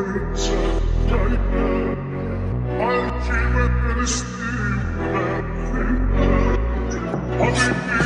Ultimate destiny, everything. I'll be